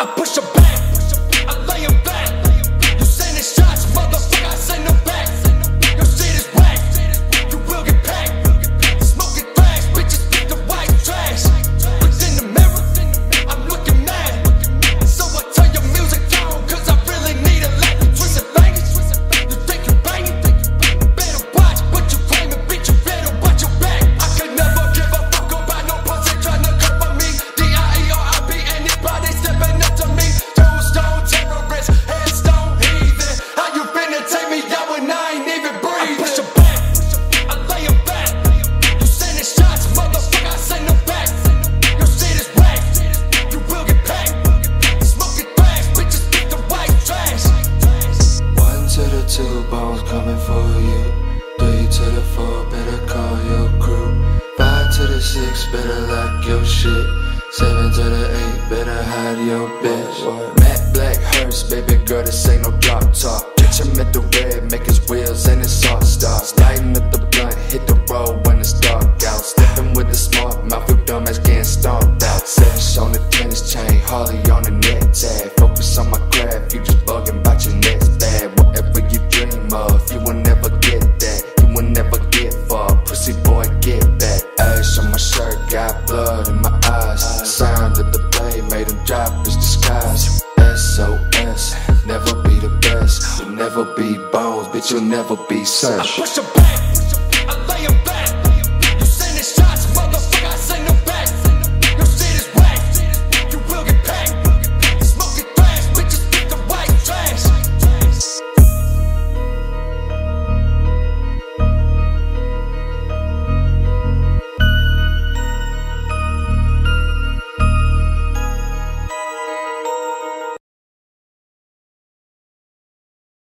I push a back. better lock your shit. Seven to the eight, better hide your bitch. Matte black hearse, baby girl, this ain't no drop top. Bitch, I'm at the red Got blood in my eyes. Sound of the play made him drop his disguise. SOS, never be the best. You'll never be bones, bitch, you'll never be Sesh. I push it back.